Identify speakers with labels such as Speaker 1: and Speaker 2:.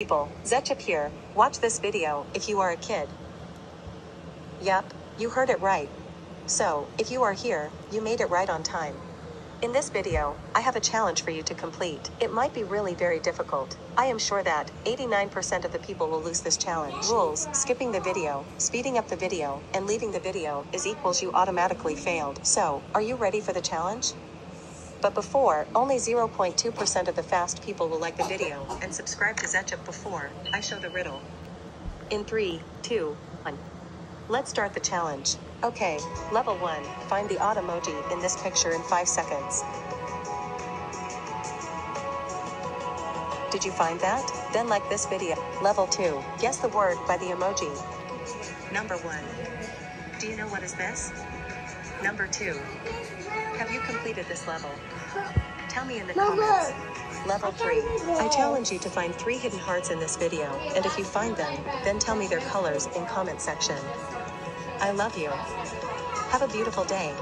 Speaker 1: people, Zetchup here. Watch this video if you are a kid. Yup, you heard it right. So, if you are here, you made it right on time. In this video, I have a challenge for you to complete. It might be really very difficult. I am sure that 89% of the people will lose this challenge. Rules, skipping the video, speeding up the video, and leaving the video is equals you automatically failed. So, are you ready for the challenge? But before, only 0.2% of the fast people will like the video and subscribe to Zetchup before I show the riddle. In 3, 2, 1. Let's start the challenge. Okay, level 1. Find the odd emoji in this picture in 5 seconds. Did you find that? Then like this video. Level 2. Guess the word by the emoji. Number 1. Do you know what is this? Number 2. Have you completed this level? Tell me in the comments. Level 3. I challenge you to find 3 hidden hearts in this video, and if you find them, then tell me their colors in comment section. I love you. Have a beautiful day.